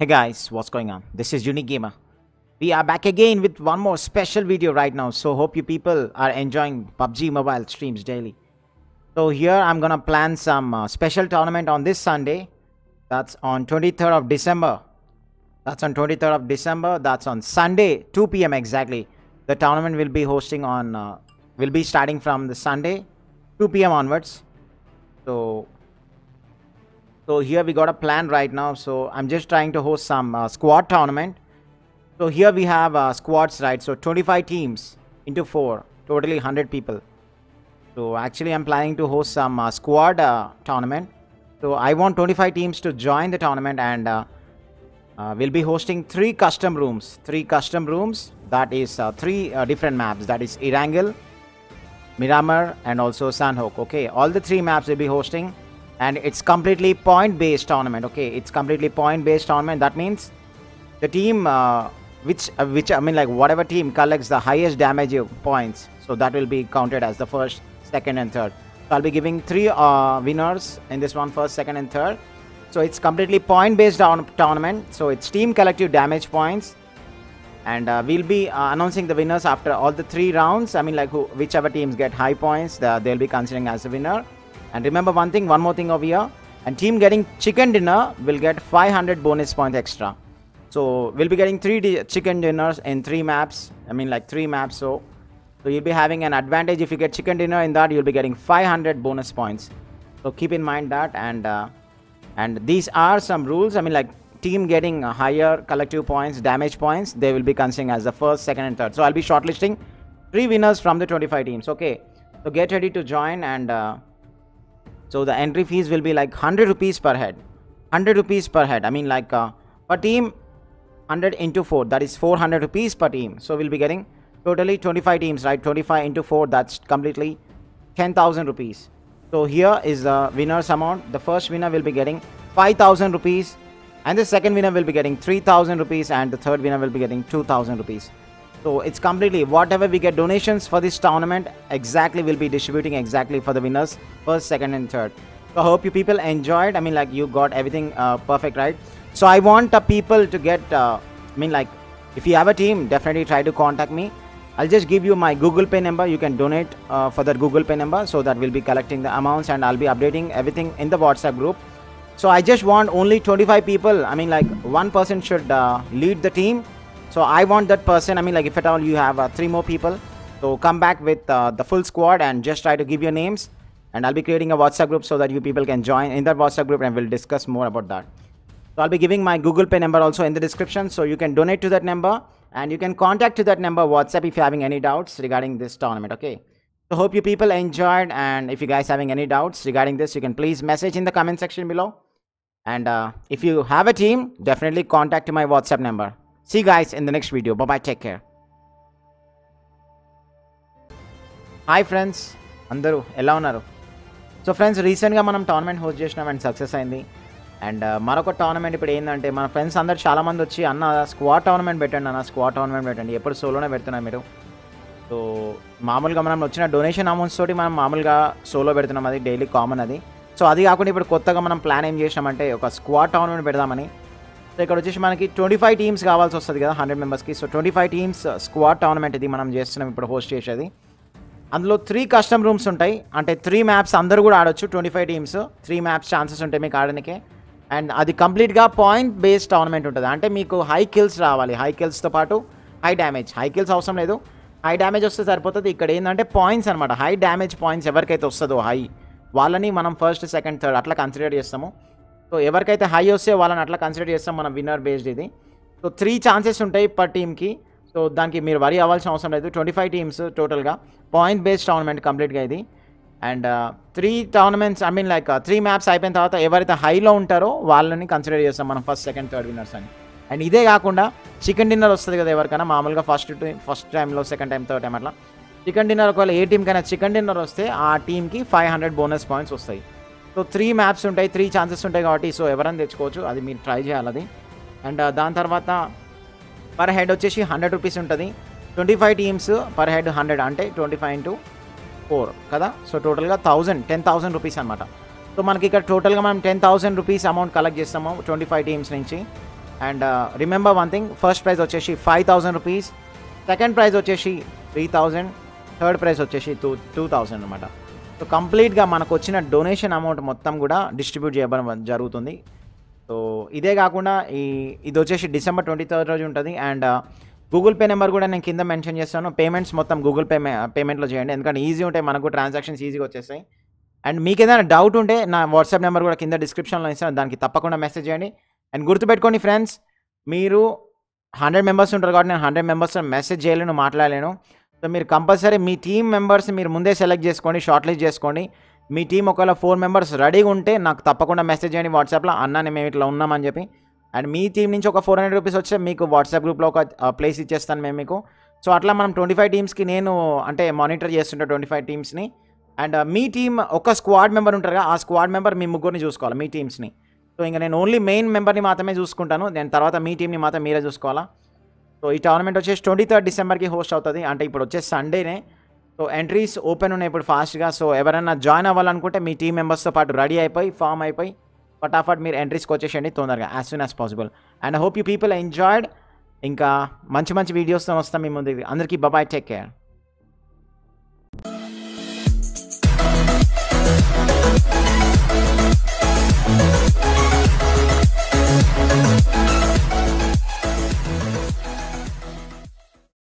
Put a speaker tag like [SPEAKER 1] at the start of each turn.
[SPEAKER 1] Hey guys, what's going on? This is Unique Gamer. We are back again with one more special video right now. So hope you people are enjoying PUBG mobile streams daily. So here I'm gonna plan some uh, special tournament on this Sunday. That's on 23rd of December. That's on 23rd of December. That's on Sunday, 2 p.m. exactly. The tournament will be hosting on, uh, will be starting from the Sunday, 2 p.m. onwards. So so here we got a plan right now. So I'm just trying to host some uh, squad tournament. So here we have uh, squads, right? So 25 teams into four, totally 100 people. So actually I'm planning to host some uh, squad uh, tournament. So I want 25 teams to join the tournament and uh, uh, we'll be hosting three custom rooms. Three custom rooms. That is uh, three uh, different maps. That is Erangel, Miramar and also Sanhok. Okay, all the three maps we'll be hosting and it's completely point based tournament. Okay, it's completely point based tournament. That means the team uh, which uh, which I mean like whatever team collects the highest damage points, so that will be counted as the first, second, and third. So I'll be giving three uh, winners in this one, first, second, and third. So it's completely point based tournament. So it's team collective damage points and uh, we'll be uh, announcing the winners after all the three rounds i mean like who, whichever teams get high points the, they'll be considering as the winner and remember one thing one more thing over here. And team getting chicken dinner will get 500 bonus points extra. So we'll be getting three chicken dinners in three maps. I mean like three maps so. So you'll be having an advantage. If you get chicken dinner in that you'll be getting 500 bonus points. So keep in mind that. And uh, and these are some rules. I mean like team getting uh, higher collective points damage points they will be considering as the first second and third. So i'll be shortlisting three winners from the 25 teams. Okay. So get ready to join and uh, so the entry fees will be like 100 rupees per head. 100 rupees per head. I mean like uh, per team 100 into 4 that is 400 rupees per team. So we'll be getting totally 25 teams right? 25 into 4 that's completely 10000 rupees. So here is the winner's amount. The first winner will be getting 5000 rupees and the second winner will be getting 3000 rupees and the third winner will be getting 2000 rupees so it's completely whatever we get donations for this tournament exactly we'll be distributing exactly for the winners first second and third. So i hope you people enjoyed. I mean like you got everything uh, perfect right? So i want uh, people to get uh, i mean like if you have a team definitely try to contact me. I'll just give you my google pay number. You can donate uh, for that google pay number so that we'll be collecting the amounts and i'll be updating everything in the whatsapp group. So I just want only 25 people. I mean, like one person should uh, lead the team. So I want that person. I mean, like if at all you have uh, three more people, so come back with uh, the full squad and just try to give your names. And I'll be creating a WhatsApp group so that you people can join in that WhatsApp group and we'll discuss more about that. So I'll be giving my Google Pay number also in the description. So you can donate to that number and you can contact to that number WhatsApp if you're having any doubts regarding this tournament. Okay. So hope you people enjoyed and if you guys having any doubts regarding this, you can please message in the comment section below. And uh, if you have a team, definitely contact my WhatsApp number. See you guys in the next video. Bye bye. Take care. Hi friends అందరూ ఎలా ఉన్నారు? So friends రీసెంట్గా మనం tournament host చేసినాం and success అయింది. And uh, మరొక tournament ఇప్పుడు ఏంటంటే మన ఫ్రెండ్స్ అందరు చాలామంది వచ్చి అన్న స్క్వాడ్ టోర్నమెంట్ పెట్టండి అన్న స్క్వాడ్ టోర్నమెంట్ పెట్టండి. ఎప్పుడు సోలోనే పెడుతున్నారు మీరు? సో మామూలుగా మనం వచ్చిన డొనేషన్ అమౌంట్స్ తోటి మనం మామూలుగా సోలో పెడుతున్నాం. అది డైలీ కామన్ అది. సో అది కాకుండా ఇప్పుడు కొత్తగా మనం ప్లాన్ ఏం చేసినామంటే ఒక స్క్వాడ్ టోర్నమెంట్ పెడదామని. సో ఇక్కడ వచ్చేసి మనకి ట్వంటీ ఫైవ్ టీమ్స్ కావాల్సి వస్తుంది కదా హండ్రెడ్ మెంబర్స్కి so twenty five teams squad tournament ఇది మనం చేస్తున్నాం ఇప్పుడు హోస్ట్ చేసేది. అందులో త్రీ కస్టమ్ రూమ్స్ ఉంటాయి. అంటే త్రీ మ్యాప్స్ అందరూ కూడా ఆడొచ్చు twenty five teams three maps chances ఉంటాయి మీకు ఆడడానికి అండ్ అది కంప్లీట్గా పాయింట్ బేస్డ్ టోర్నమెంట్ ఉంటుంది. అంటే మీకు హై కిల్స్ రావాలి. హై కిల్స్తో పాటు హై డ్యామేజ్ హై కిల్స్ అవసరం లేదు. హై డ్యామేజ్ వస్తే సరిపోతుంది. ఇక్కడ ఏంటంటే పాయింట్స్ అనమాట హై డ్యామేజ్ పాయింట్స్ ఎవరికైతే వస్తుందో హై వాళ్ళని మనం ఫస్ట్ సెకండ్ థర్డ్ అట్లా కన్సిడర్ చేస్తాము. సో ఎవరికైతే హై వస్తే వాళ్ళని అట్లా కన్సిడర్ చేస్తాం మనం విన్నర్ బేస్డ్ ఇది. సో త్రీ ఛాన్సెస్ ఉంటాయి పర్ టీమ్కి సో దానికి మీరు వరి అవ్వాల్సిన అవసరం లేదు. ట్వంటీ ఫైవ్ టీమ్స్ టోటల్గా పాయింట్ బేస్డ్ టోర్నమెంట్ కంప్లీట్గా ఇది. And three tournaments I mean like three maps అయిపోయిన తర్వాత ఎవరైతే హైలో ఉంటారో వాళ్ళని కన్సిడర్ చేస్తాం మనం ఫస్ట్ సెకండ్ థర్డ్ విన్నర్స్ అని. అండ్ ఇదే కాకుండా చికెన్ డిన్నర్ వస్తుంది కదా ఎవరికైనా. మామూలుగా ఫస్ట్ ఫస్ట్ టైంలో సెకండ్ టైం థర్డ్ టైం అట్లా. చికెన్ డిన్నర్ ఒకవేళ ఏ టీంకైనా చికెన్ డిన్నర్ వస్తే ఆ టీంకి ఫైవ్ హండ్రెడ్ బోనస్ పాయింట్స్ వస్తాయి. సో త్రీ మ్యాప్స్ ఉంటాయి త్రీ ఛాన్సెస్ ఉంటాయి కాబట్టి సో ఎవరైనా తెచ్చుకోవచ్చు. అది మీరు ట్రై చేయాలి అది. అండ్ uh, దాని తర్వాత పర్ హెడ్ వచ్చేసి హండ్రెడ్ రూపీస్ ఉంటుంది. Twenty five teams per head hundred అంటే ట్వంటీ ఫైవ్ ఇంటూ ఫోర్ కదా సో టోటల్గా థౌజండ్ టెన్ థౌసండ్ రూపీస్ అనమాట సో మనకి ఇక్కడ టోటల్గా మనం ten thousand rupees amount collect చేస్తాము ట్వంటీ ఫైవ్ టీమ్స్ నుంచి and remember one thing first prize వచ్చేసి five thousand rupees second prize వచ్చేసి త్రీ థౌజండ్ థర్డ్ ప్రైజ్ వచ్చేసి టూ టూ థౌజండ్ అనమాట సో కంప్లీట్గా మనకు వచ్చిన డొనేషన్ అమౌంట్ మొత్తం కూడా డిస్ట్రిబ్యూట్ చేయడం జరుగుతుంది. సో ఇదే కాకుండా ఈ ఇది వచ్చేసి డిసెంబర్ ట్వంటీ థర్డ్ రోజు ఉంటుంది. అండ్ గూగుల్ పే నెంబర్ కూడా నేను కింద మెన్షన్ చేస్తాను. పేమెంట్స్ మొత్తం గూగుల్ పే పేమెంట్లో చేయండి. ఎందుకంటే ఈజీ ఉంటాయి. మనకు ట్రాన్సాక్షన్స్ ఈజీగా వచ్చేస్తాయి. అండ్ మీకు ఏదైనా డౌట్ ఉంటే నా వాట్సాప్ నెంబర్ కూడా కింద డిస్క్రిప్షన్లో ఇస్తాను. దానికి తప్పకుండా మెసేజ్ చేయండి. అండ్ గుర్తుపెట్టుకోండి ఫ్రెండ్స్ మీరు హండ్రెడ్ మెంబర్స్ ఉంటారు కాబట్టి నేను హండ్రెడ్ మెంబర్స్ మెసేజ్ చేయలేను మాట్లాడలేను. సో మీరు కంపల్సరీ మీ టీం మెంబర్స్ మీరు ముందే సెలెక్ట్ చేసుకోండి షార్ట్ లిస్ట్ చేసుకోండి. మీ టీం ఒకవేళ ఫోర్ మెంబర్స్ రెడీగా ఉంటే నాకు తప్పకుండా మెసేజ్ చేయండి వాట్సాప్లో అన్న మేము ఇట్లా ఉన్నామని చెప్పి. అండ్ మీ టీం నుంచి ఒక ఫోర్ హండ్రెడ్ రూపీస్ వస్తే మీకు వాట్సాప్ గ్రూప్లో ఒక ప్లేస్ ఇచ్చేస్తాను మేము మీకు. సో అట్లా మనం ట్వంటీ ఫైవ్ టీమ్స్కి నేను అంటే మానిటర్ చేస్తుంటా ట్వంటీ ఫైవ్ టీమ్స్ని. అండ్ మీ టీం ఒక స్క్వాడ్ మెంబర్ ఉంటారుగా ఆ స్క్వాడ్ మెంబర్ మీ ముగ్గురిని చూసుకోవాలి మీ టీమ్స్ని. సో ఇంకా నేను ఓన్లీ మెయిన్ మెంబర్ని మాత్రమే చూసుకుంటాను నేను తర్వాత మీ టీంని మాత్రం మీరే చూసుకోవాలా. సో ఈ టోర్నమెంట్ వచ్చేసి ట్వంటీ థర్డ్ డిసెంబర్కి హోస్ట్ అవుతుంది. అంటే ఇప్పుడు వచ్చేసి సండేనే సో ఎంట్రీస్ ఓపెన్ ఉన్నాయి ఇప్పుడు ఫాస్ట్గా సో ఎవరైనా జాయిన్ అవ్వాలనుకుంటే మీ టీం మెంబర్స్తో పాటు రెడీ అయిపోయి ఫామ్ అయిపోయి ఫటాఫట్ మీరు ఎంట్రీస్కి వచ్చేసేయండి తొందరగా as soon as possible and hope you people enjoyed ఇంకా మంచి మంచి వీడియోస్తో వస్తాం మీ ముందు అందరికీ బాబాయ్ టేక్ కేర్